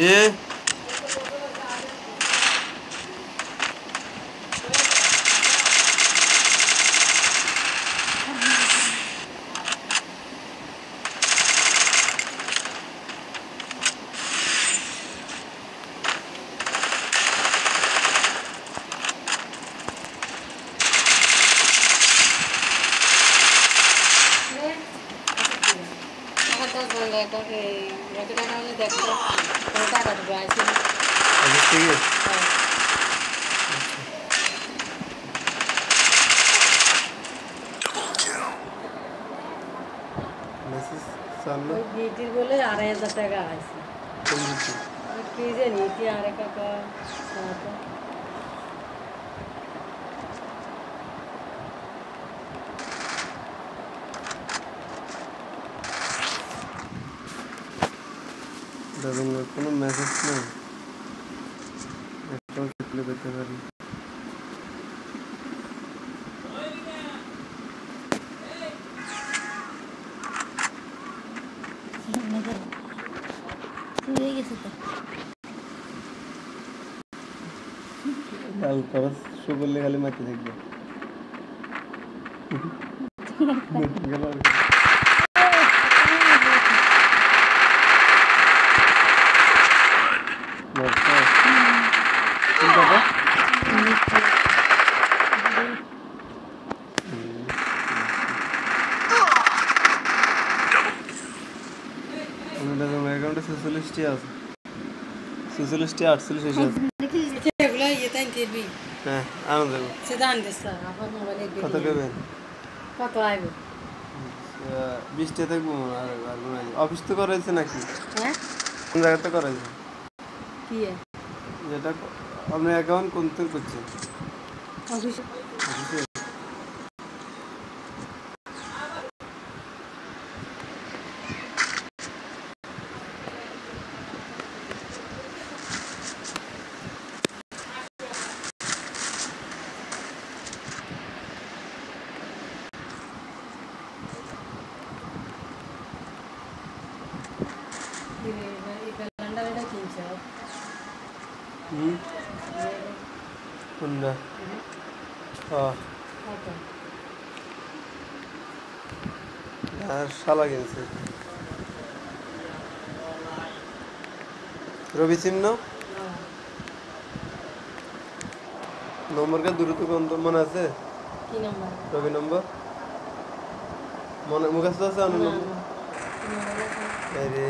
咦 বলে আড়াই হাজার টাকা আছে। কি জানি কি আড়াই টাকা সাথে কোনো মেসেজ নেই? একটাও রিপ্লাই পেতে পারি। খরচ শো করলে খালি মাটি থাকবে গেল আর কি। নমস্কার। কোন কথা? আমার ছেচল্লিশটি আছে। ছেচল্লিশটি আটচল্লিশ এসে আছে। হ্যাঁ আনন্দ কত নেবেন কত আইবে বৃষ্টি থাকব আর আর কোনো আইডিয়া। অফিস তো করাইছে নাকি? হ্যাঁ কোন জায়গাতে করাইছে? কি যেটা আপনার অ্যাকাউন্ট কোন থেকে করছেন অফিসে আর শালা কিনছে রবি সিম না নম্বরটা দ্রুত কোন মনে আছে রবি নম্বর মনে মুখস্থ আছে অন্য নম্বর আরে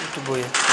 একটু ready।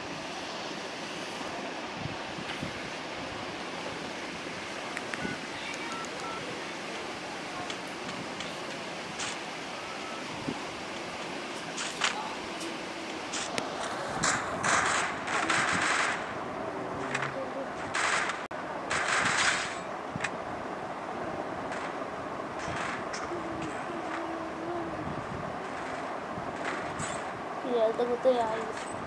ったことやあれです。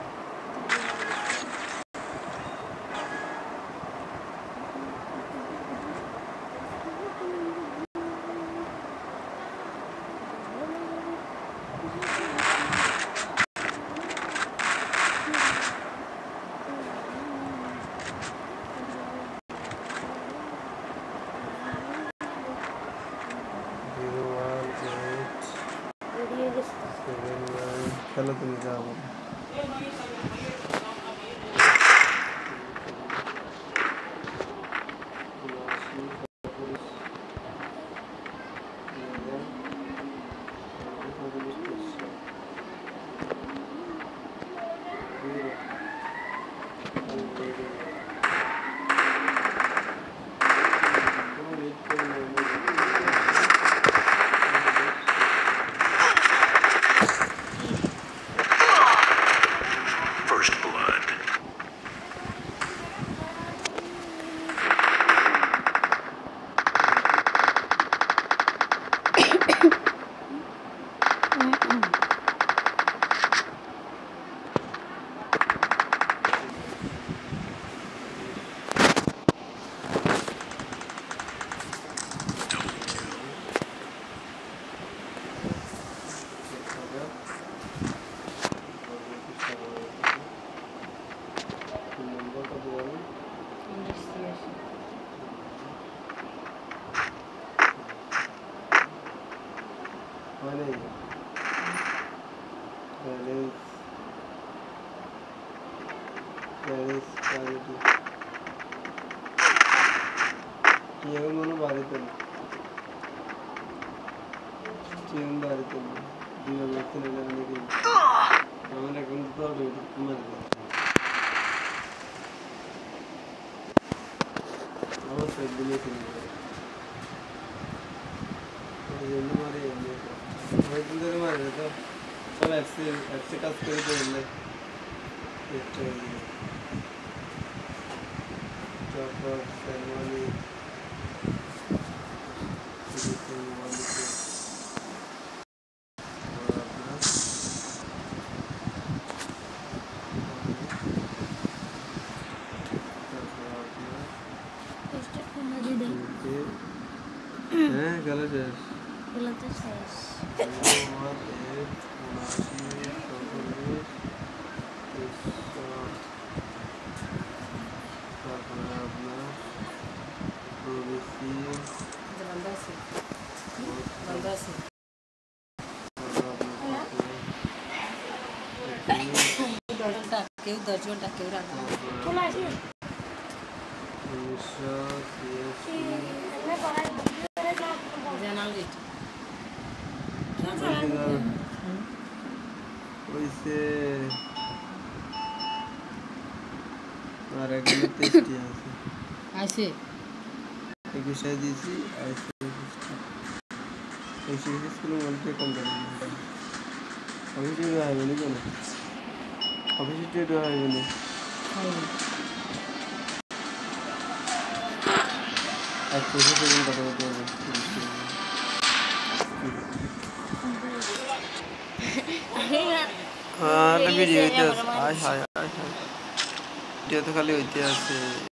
Gracias. নাইন খেলো Öyleydi. Öyleydi. Öyleydi. Öyleydi. జీవమును భరితము జీవం భరితము జీవమెత్తనడానికి మన రకంతో మరి అవసరం ఎందుకు না দুই হাজার তিন হাজার নাকি আমার এখন তো মারি অবশ্যই দিলে কিনবে ওই জন্য মারি এমনি কয়েকদিন ধরে মারি না তো সব অ্যাপসে অ্যাপসে কাজ করে তো এমনি দেখতে হবে তারপর স্যালমানি স্টেপটা মাঝে দেই Bülent'e çeyiz. કેવું દરજો કેવું ওইসে আর একগুলো টেস্টি আছে আছে একুশে দিয়েছি আইসি একুশে এই স্কুলের মধ্যে কম দাম অফিসে দেওয়া হবে না কেন অফিসে দেওয়া হবে না আচ্ছা সেদিন কথা বলতে let me do this. I, I, I, I. Do you have to call it with this?